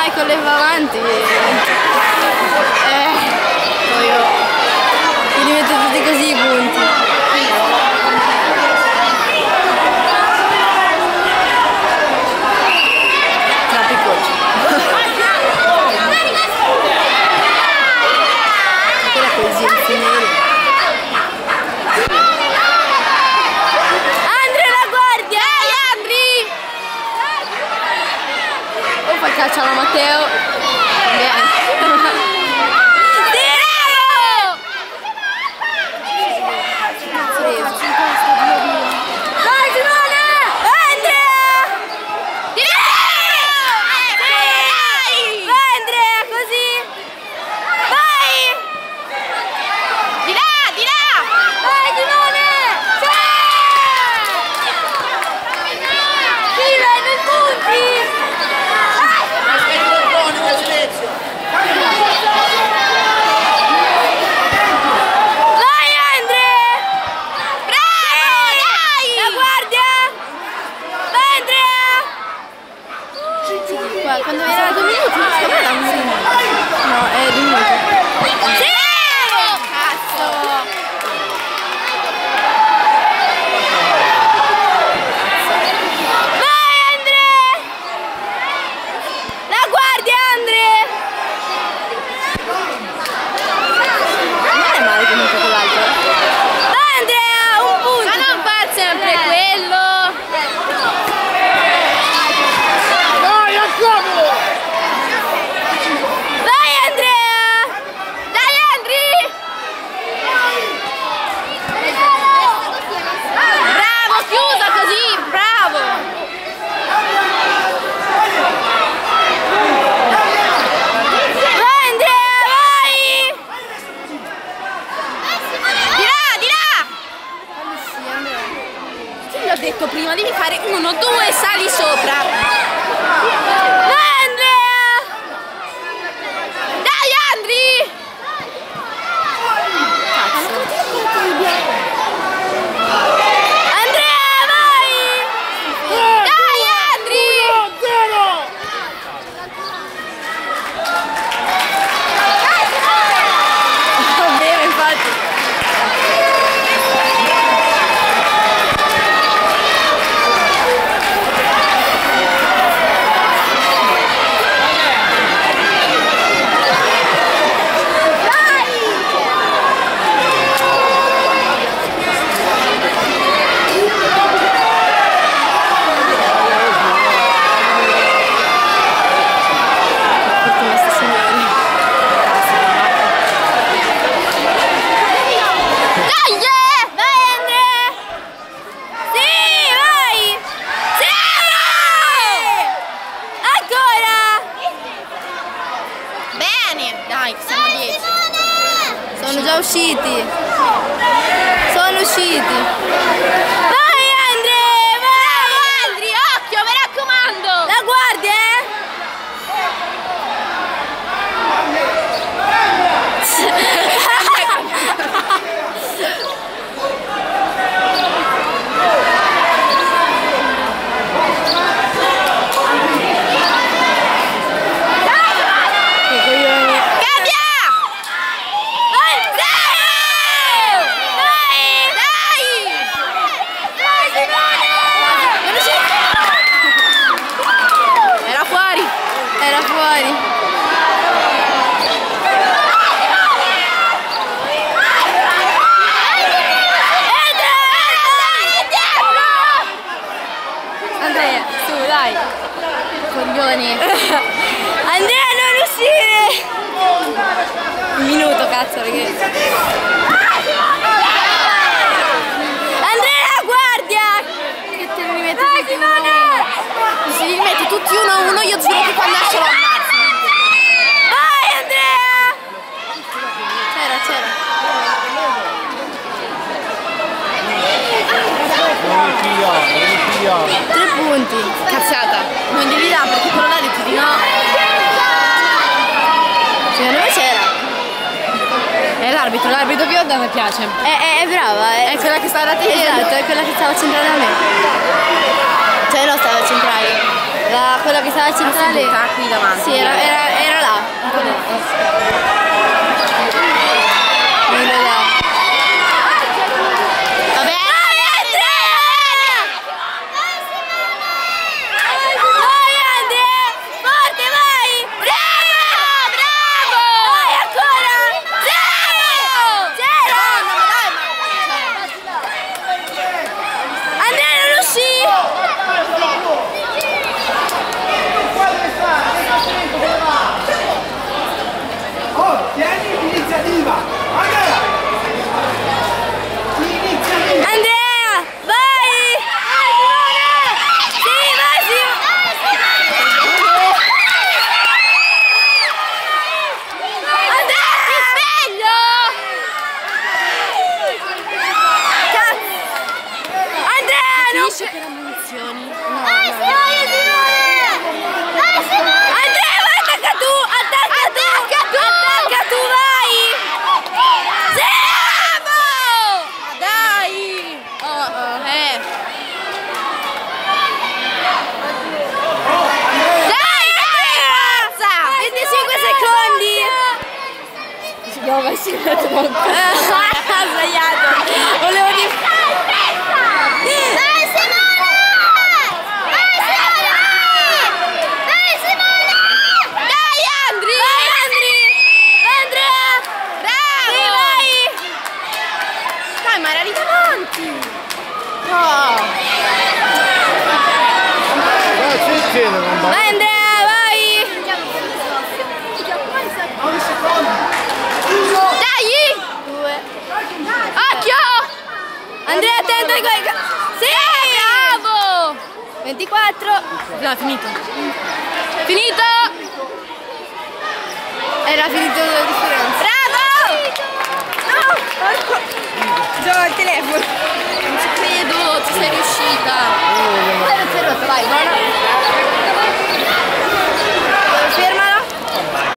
Che Michael le va avanti... Eh... quando era due minuti, secondo me era un. No, è due minuti. Sì! prima devi fare uno, due sali sopra. Vai! Sono già usciti. Sono usciti. Vai Andre, vai! Andri, occhio, mi raccomando! La guardi, eh? Che coglioni. Cambia! Vai, dai! Dai! Dai! Non riusci- Era fuori! Era fuori. Andrea, su, dai. Coglioni. Andrea, non uscire! Un minuto, cazzo, perché... Andrea, guardia! Che te li metti tutti uno a uno. Se li metti tutti uno a uno, io giuro che quando esce lo ammazzo! Vai, Andrea! C'era, c'era. Tre punti. Cazzata! Non devi dare perché quello là ha detto di no! Secondo me c'era. L'arbitro, l'arbitro bionda mi piace! È, è, è brava, è, È quella che sta da te! Esatto, è quella che stava centrale a me. Cioè no, stava centrale. La, quella che stava centrale. seduta qui davanti. Sì, era, era, era là. No, finito. Finito! Era finito la differenza. Bravo! No! Gioco al telefono. Non ci credo, ci sei riuscita! Vai, vai, vai.